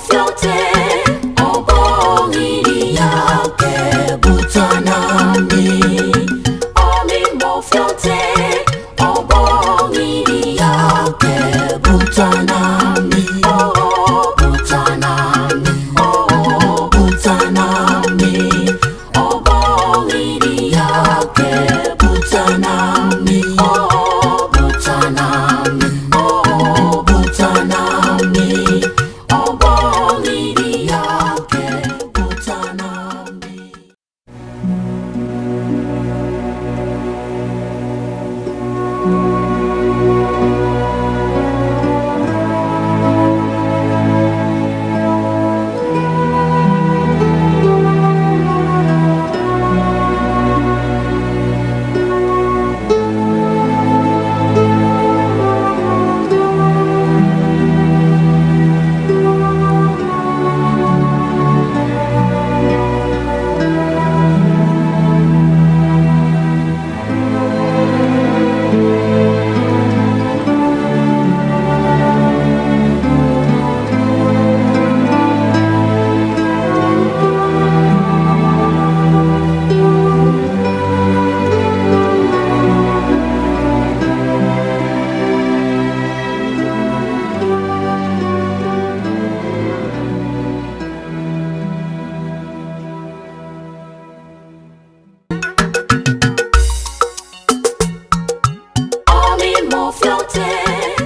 floating. said